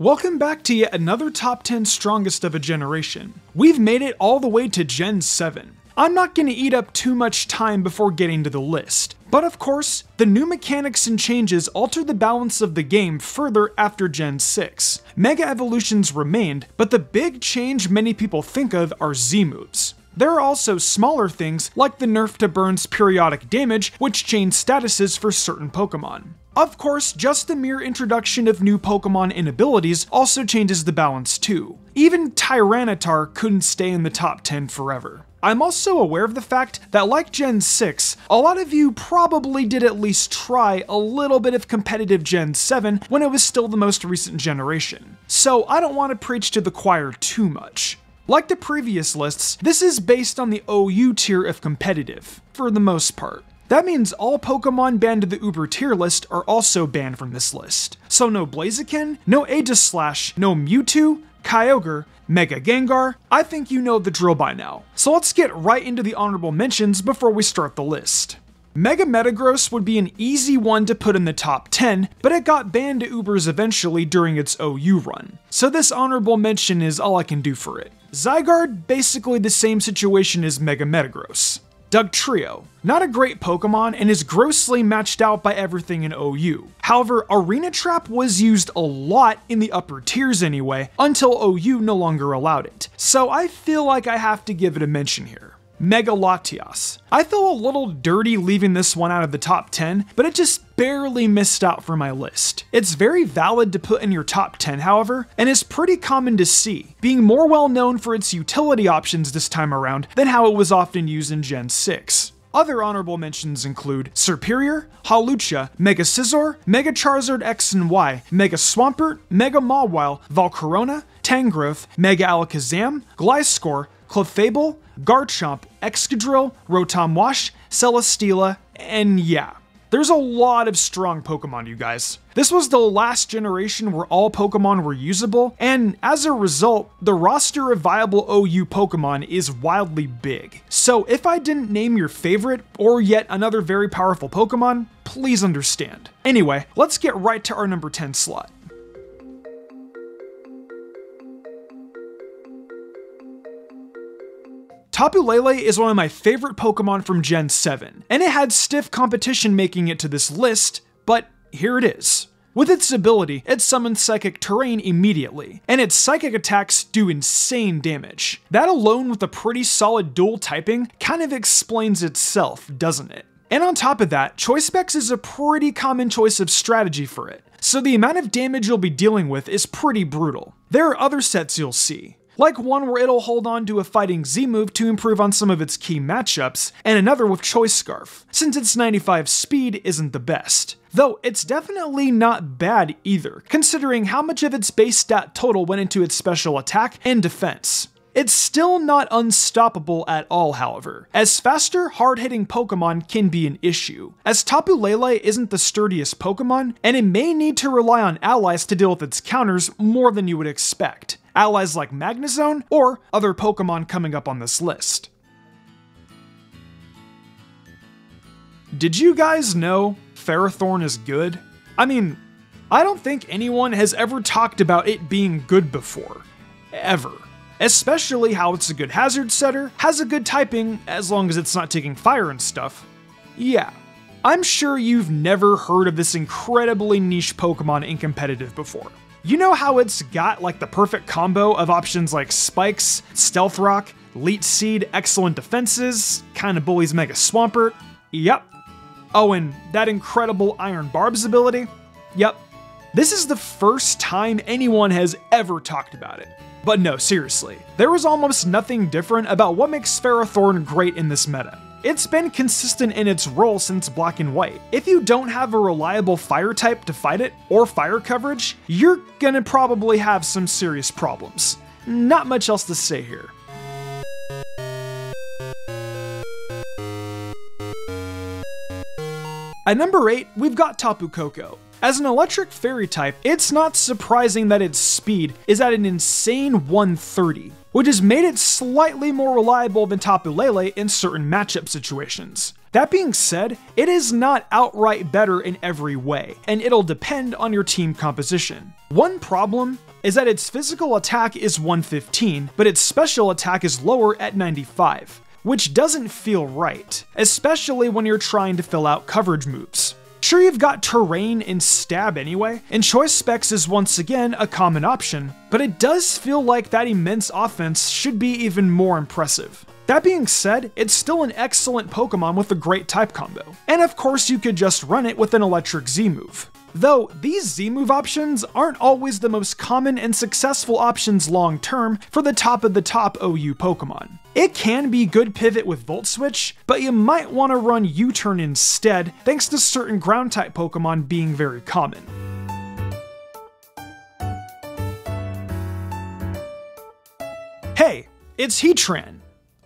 Welcome back to yet another top 10 strongest of a generation. We've made it all the way to Gen 7. I'm not going to eat up too much time before getting to the list. But of course, the new mechanics and changes alter the balance of the game further after Gen 6. Mega Evolutions remained, but the big change many people think of are Z moves. There are also smaller things like the nerf to Burn's periodic damage, which change statuses for certain Pokemon. Of course, just the mere introduction of new Pokemon and abilities also changes the balance too. Even Tyranitar couldn't stay in the top 10 forever. I'm also aware of the fact that like Gen 6, a lot of you probably did at least try a little bit of competitive Gen 7 when it was still the most recent generation. So I don't want to preach to the choir too much. Like the previous lists, this is based on the OU tier of competitive, for the most part. That means all Pokemon banned to the Uber tier list are also banned from this list. So no Blaziken, no Aegislash, no Mewtwo, Kyogre, Mega Gengar, I think you know the drill by now. So let's get right into the honorable mentions before we start the list. Mega Metagross would be an easy one to put in the top 10, but it got banned to Ubers eventually during its OU run. So this honorable mention is all I can do for it. Zygarde, basically the same situation as Mega Metagross. Dugtrio. Not a great Pokemon and is grossly matched out by everything in OU. However, Arena Trap was used a lot in the upper tiers anyway, until OU no longer allowed it. So I feel like I have to give it a mention here. Mega Latias. I feel a little dirty leaving this one out of the top 10, but it just barely missed out for my list. It's very valid to put in your top 10, however, and is pretty common to see, being more well known for its utility options this time around than how it was often used in Gen 6. Other honorable mentions include Serperior, Hawlucha, Mega Scizor, Mega Charizard X and Y, Mega Swampert, Mega Mawile, Volcarona, Tangrowth, Mega Alakazam, Gliscor, Clefable, Garchomp, Excadrill, Rotom Wash, Celesteela, and yeah. There's a lot of strong Pokemon, you guys. This was the last generation where all Pokemon were usable, and as a result, the roster of viable OU Pokemon is wildly big. So if I didn't name your favorite, or yet another very powerful Pokemon, please understand. Anyway, let's get right to our number 10 slot. Tapu Lele is one of my favorite Pokemon from Gen 7, and it had stiff competition making it to this list, but here it is. With its ability, it summons Psychic Terrain immediately, and its psychic attacks do insane damage. That alone with a pretty solid dual typing kind of explains itself, doesn't it? And on top of that, Choice Specs is a pretty common choice of strategy for it, so the amount of damage you'll be dealing with is pretty brutal. There are other sets you'll see, like one where it'll hold on to a fighting Z move to improve on some of its key matchups, and another with Choice Scarf, since its 95 speed isn't the best. Though it's definitely not bad either, considering how much of its base stat total went into its special attack and defense. It's still not unstoppable at all, however, as faster, hard-hitting Pokemon can be an issue, as Tapu Lele isn't the sturdiest Pokemon, and it may need to rely on allies to deal with its counters more than you would expect allies like Magnezone, or other Pokemon coming up on this list. Did you guys know Ferrothorn is good? I mean, I don't think anyone has ever talked about it being good before. Ever. Especially how it's a good hazard setter, has a good typing, as long as it's not taking fire and stuff. Yeah. I'm sure you've never heard of this incredibly niche Pokemon in competitive before. You know how it's got like the perfect combo of options like Spikes, Stealth Rock, Leech Seed, excellent defenses, kinda bullies Mega Swampert? Yep. Oh, and that incredible Iron Barbs ability? Yep. This is the first time anyone has ever talked about it. But no, seriously, there is almost nothing different about what makes Ferrothorn great in this meta. It's been consistent in its role since Black and White. If you don't have a reliable fire type to fight it, or fire coverage, you're gonna probably have some serious problems. Not much else to say here. At number 8, we've got Tapu Koko. As an electric fairy type, it's not surprising that its speed is at an insane 130, which has made it slightly more reliable than Tapu Lele in certain matchup situations. That being said, it is not outright better in every way, and it'll depend on your team composition. One problem is that its physical attack is 115, but its special attack is lower at 95, which doesn't feel right, especially when you're trying to fill out coverage moves. Sure, you've got terrain and stab anyway, and choice specs is once again a common option, but it does feel like that immense offense should be even more impressive. That being said, it's still an excellent Pokemon with a great type combo. And of course, you could just run it with an electric Z move. Though, these Z-move options aren't always the most common and successful options long term for the top of the top OU Pokemon. It can be good pivot with Volt Switch, but you might want to run U-turn instead thanks to certain ground type Pokemon being very common. Hey, it's Heatran!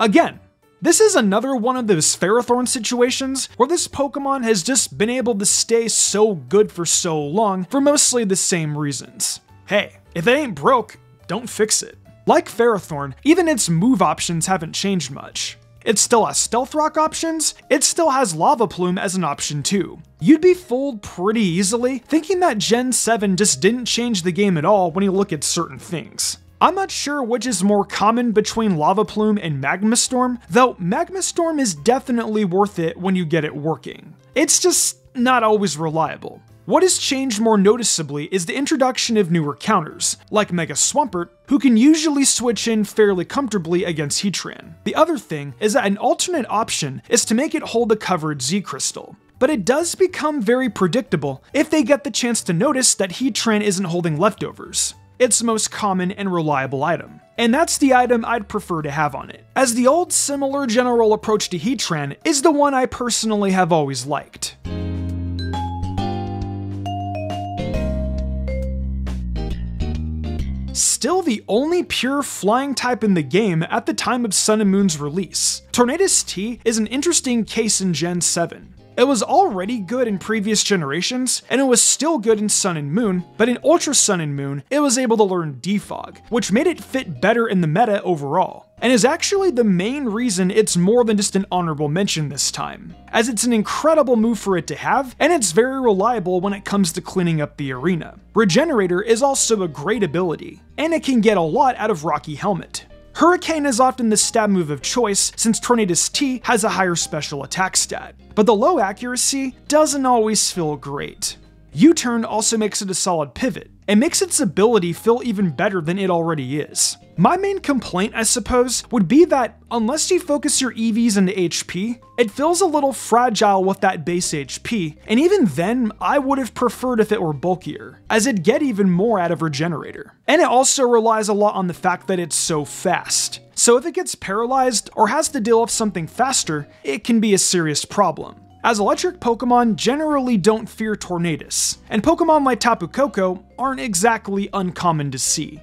Again, this is another one of those Ferrothorn situations where this Pokemon has just been able to stay so good for so long for mostly the same reasons. Hey, if it ain't broke, don't fix it. Like Ferrothorn, even its move options haven't changed much. It still has Stealth Rock options, it still has Lava Plume as an option too. You'd be fooled pretty easily thinking that Gen 7 just didn't change the game at all when you look at certain things. I'm not sure which is more common between Lava Plume and Magma Storm, though Magma Storm is definitely worth it when you get it working. It's just not always reliable. What has changed more noticeably is the introduction of newer counters, like Mega Swampert, who can usually switch in fairly comfortably against Heatran. The other thing is that an alternate option is to make it hold a covered Z Crystal. But it does become very predictable if they get the chance to notice that Heatran isn't holding leftovers its most common and reliable item. And that's the item I'd prefer to have on it, as the old similar general approach to Heatran is the one I personally have always liked. Still the only pure flying type in the game at the time of Sun and Moon's release. Tornadus T is an interesting case in Gen 7. It was already good in previous generations, and it was still good in Sun and Moon, but in Ultra Sun and Moon, it was able to learn Defog, which made it fit better in the meta overall, and is actually the main reason it's more than just an honorable mention this time, as it's an incredible move for it to have, and it's very reliable when it comes to cleaning up the arena. Regenerator is also a great ability, and it can get a lot out of Rocky Helmet. Hurricane is often the stab move of choice since Tornadus T has a higher special attack stat, but the low accuracy doesn't always feel great. U-turn also makes it a solid pivot, and makes its ability feel even better than it already is. My main complaint, I suppose, would be that unless you focus your EVs into HP, it feels a little fragile with that base HP, and even then, I would have preferred if it were bulkier, as it'd get even more out of Regenerator. And it also relies a lot on the fact that it's so fast. So if it gets paralyzed or has to deal with something faster, it can be a serious problem as electric Pokemon generally don't fear Tornadus, and Pokemon like Tapu Koko aren't exactly uncommon to see.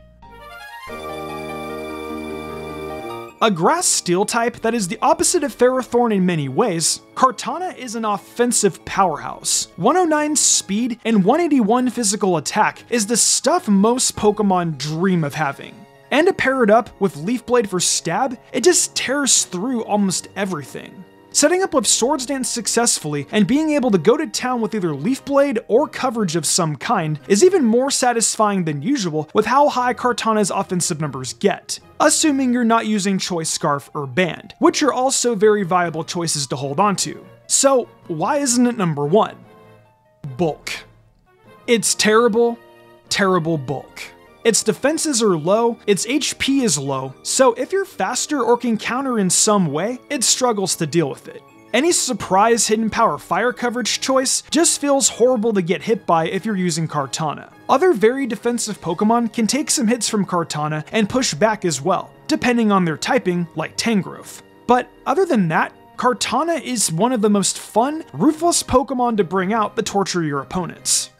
A grass steel type that is the opposite of Ferrothorn in many ways, Kartana is an offensive powerhouse. 109 speed and 181 physical attack is the stuff most Pokemon dream of having. And to pair it up with Leaf Blade for stab, it just tears through almost everything. Setting up with Swords Dance successfully and being able to go to town with either Leaf Blade or coverage of some kind is even more satisfying than usual with how high Kartana's offensive numbers get, assuming you're not using Choice Scarf or Band, which are also very viable choices to hold onto. So why isn't it number one? Bulk. It's terrible, terrible bulk. Its defenses are low, its HP is low, so if you're faster or can counter in some way, it struggles to deal with it. Any surprise hidden power fire coverage choice just feels horrible to get hit by if you're using Kartana. Other very defensive Pokemon can take some hits from Kartana and push back as well, depending on their typing, like Tangrowth. But other than that, Kartana is one of the most fun, ruthless Pokemon to bring out to torture your opponents.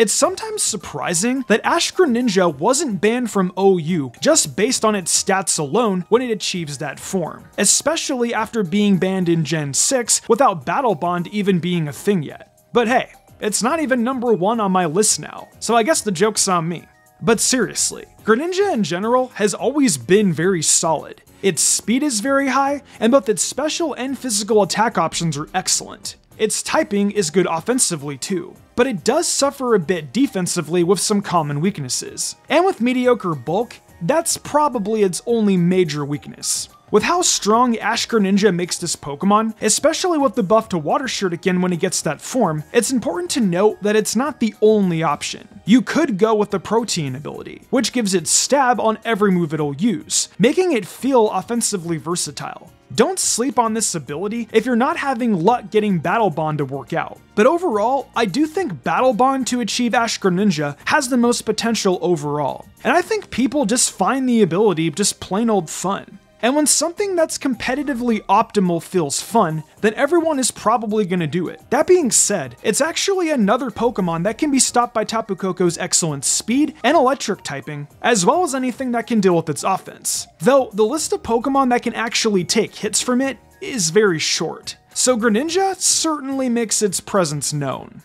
It's sometimes surprising that Ash Greninja wasn't banned from OU just based on its stats alone when it achieves that form, especially after being banned in Gen 6 without Battle Bond even being a thing yet. But hey, it's not even number one on my list now, so I guess the joke's on me. But seriously, Greninja in general has always been very solid, Its speed is very high, and both its special and physical attack options are excellent. Its typing is good offensively too, but it does suffer a bit defensively with some common weaknesses. And with mediocre bulk, that's probably its only major weakness. With how strong Ash Greninja makes this Pokemon, especially with the buff to Water Shuriken when it gets that form, it's important to note that it's not the only option. You could go with the Protean ability, which gives it stab on every move it'll use, making it feel offensively versatile. Don't sleep on this ability if you're not having luck getting Battle Bond to work out. But overall, I do think Battle Bond to achieve Ash Greninja has the most potential overall. And I think people just find the ability just plain old fun. And when something that's competitively optimal feels fun, then everyone is probably to do it. That being said, it's actually another Pokemon that can be stopped by Tapu Koko's excellent speed and electric typing, as well as anything that can deal with its offense. Though, the list of Pokemon that can actually take hits from it is very short. So Greninja certainly makes its presence known.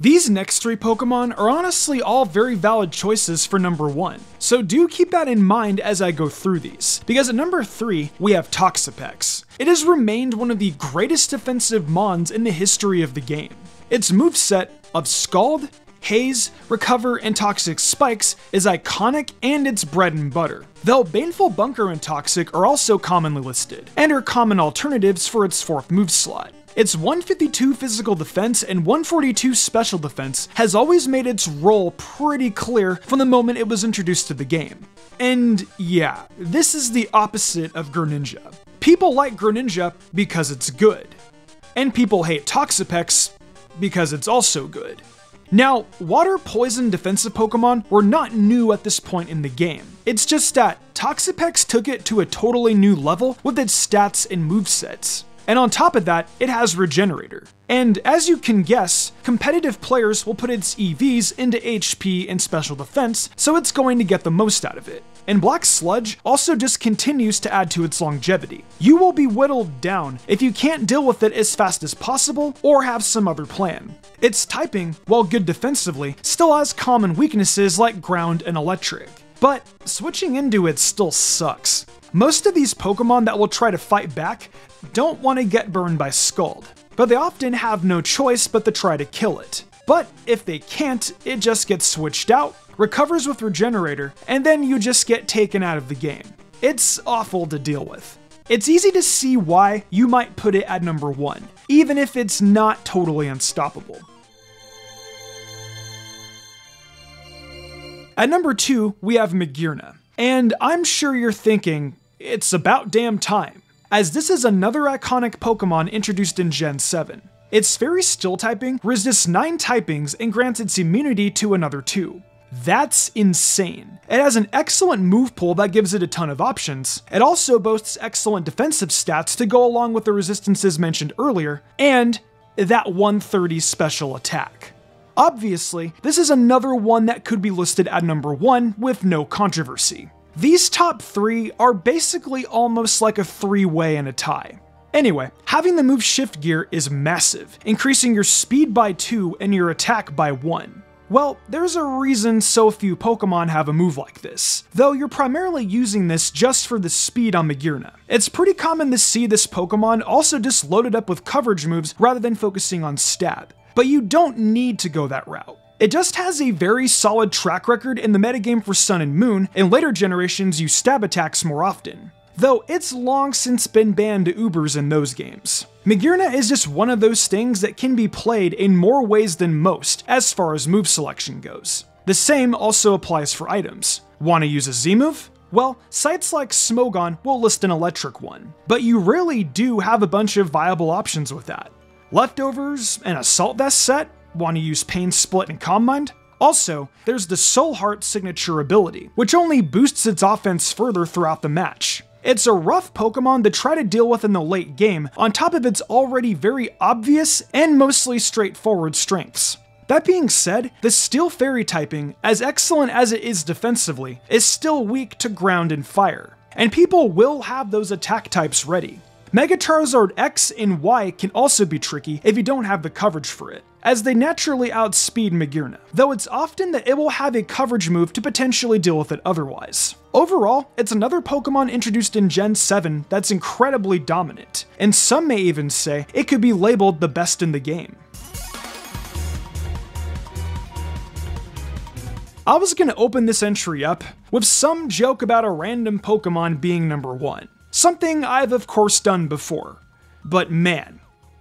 These next three Pokemon are honestly all very valid choices for number 1, so do keep that in mind as I go through these, because at number 3 we have Toxapex. It has remained one of the greatest defensive Mons in the history of the game. Its moveset of Scald, Haze, Recover, and Toxic Spikes is iconic and it's bread and butter. Though Baneful Bunker and Toxic are also commonly listed, and are common alternatives for its fourth move slot. Its 152 physical defense and 142 special defense has always made its role pretty clear from the moment it was introduced to the game. And yeah, this is the opposite of Greninja. People like Greninja because it's good, and people hate Toxapex because it's also good. Now, water poison defensive Pokemon were not new at this point in the game. It's just that Toxapex took it to a totally new level with its stats and movesets. And on top of that, it has Regenerator. And as you can guess, competitive players will put its EVs into HP and special defense, so it's going to get the most out of it. And Black Sludge also just continues to add to its longevity. You will be whittled down if you can't deal with it as fast as possible or have some other plan. Its typing, while good defensively, still has common weaknesses like ground and electric. But switching into it still sucks. Most of these Pokemon that will try to fight back don't want to get burned by Scald, but they often have no choice but to try to kill it. But if they can't, it just gets switched out, recovers with Regenerator, and then you just get taken out of the game. It's awful to deal with. It's easy to see why you might put it at number 1, even if it's not totally unstoppable. At number 2, we have Magearna. And I'm sure you're thinking, it's about damn time, as this is another iconic Pokemon introduced in Gen 7. Its Fairy Steel typing resists 9 typings and grants its immunity to another 2. That's insane. It has an excellent move pool that gives it a ton of options. It also boasts excellent defensive stats to go along with the resistances mentioned earlier, and that 130 special attack. Obviously, this is another one that could be listed at number 1 with no controversy. These top three are basically almost like a three way in a tie. Anyway, having the move shift gear is massive, increasing your speed by 2 and your attack by 1. Well, there's a reason so few Pokemon have a move like this, though you're primarily using this just for the speed on Magearna. It's pretty common to see this Pokemon also just loaded up with coverage moves rather than focusing on stab, but you don't need to go that route. It just has a very solid track record in the metagame for Sun and Moon, and later generations use stab attacks more often. Though it's long since been banned to Ubers in those games. Magearna is just one of those things that can be played in more ways than most as far as move selection goes. The same also applies for items. Want to use a Z move? Well, sites like Smogon will list an electric one, but you really do have a bunch of viable options with that. Leftovers, an assault vest set? Want to use Pain Split and Calm Mind? Also, there's the Soul Heart signature ability, which only boosts its offense further throughout the match. It's a rough Pokemon to try to deal with in the late game, on top of its already very obvious and mostly straightforward strengths. That being said, the Steel Fairy typing, as excellent as it is defensively, is still weak to ground and fire, and people will have those attack types ready. Mega Charizard X and Y can also be tricky if you don't have the coverage for it, as they naturally outspeed Magearna, though it's often that it will have a coverage move to potentially deal with it otherwise. Overall, it's another Pokemon introduced in Gen 7 that's incredibly dominant, and some may even say it could be labeled the best in the game. I was gonna open this entry up with some joke about a random Pokemon being number one. Something I've of course done before. But man,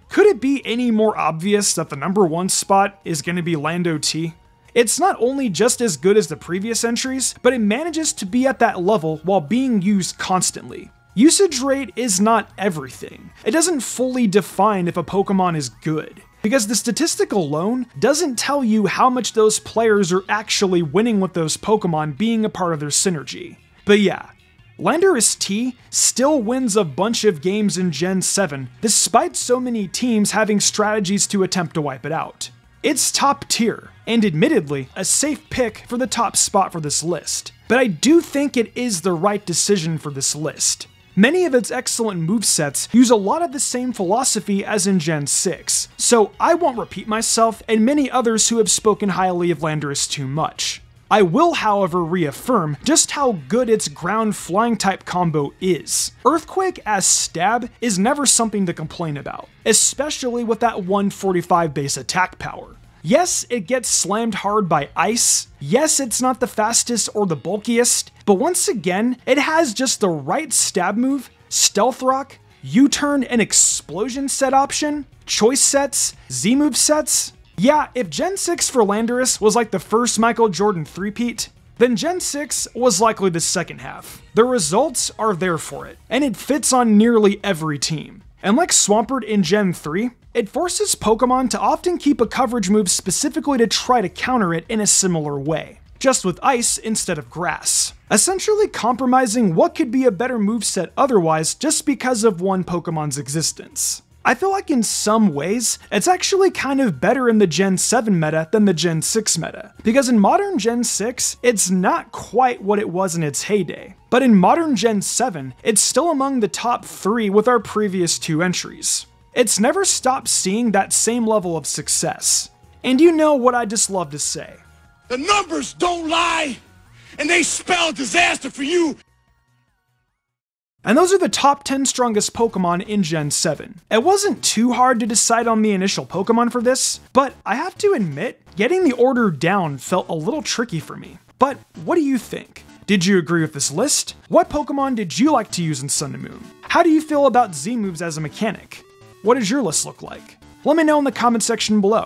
could it be any more obvious that the number one spot is gonna be Lando T? It's not only just as good as the previous entries, but it manages to be at that level while being used constantly. Usage rate is not everything. It doesn't fully define if a Pokemon is good because the statistic alone doesn't tell you how much those players are actually winning with those Pokemon being a part of their synergy. But yeah, Landorus T still wins a bunch of games in Gen 7, despite so many teams having strategies to attempt to wipe it out. It's top tier, and admittedly, a safe pick for the top spot for this list. But I do think it is the right decision for this list. Many of its excellent movesets use a lot of the same philosophy as in Gen 6, so I won't repeat myself and many others who have spoken highly of Landorus too much. I will, however, reaffirm just how good its ground flying type combo is. Earthquake as stab is never something to complain about, especially with that 145 base attack power. Yes, it gets slammed hard by ice. Yes, it's not the fastest or the bulkiest, but once again, it has just the right stab move, stealth rock, U-turn and explosion set option, choice sets, Z move sets. Yeah, if Gen 6 for Landorus was like the first Michael Jordan 3-peat, then Gen 6 was likely the second half. The results are there for it, and it fits on nearly every team. And like Swampert in Gen 3, it forces Pokemon to often keep a coverage move specifically to try to counter it in a similar way, just with ice instead of grass. Essentially compromising what could be a better moveset otherwise just because of one Pokemon's existence. I feel like in some ways, it's actually kind of better in the Gen 7 meta than the Gen 6 meta, because in modern Gen 6, it's not quite what it was in its heyday. But in modern Gen 7, it's still among the top 3 with our previous two entries. It's never stopped seeing that same level of success. And you know what I just love to say. The numbers don't lie, and they spell disaster for you and those are the top 10 strongest Pokemon in Gen 7. It wasn't too hard to decide on the initial Pokemon for this, but I have to admit, getting the order down felt a little tricky for me. But what do you think? Did you agree with this list? What Pokemon did you like to use in Sun and Moon? How do you feel about Z moves as a mechanic? What does your list look like? Let me know in the comment section below.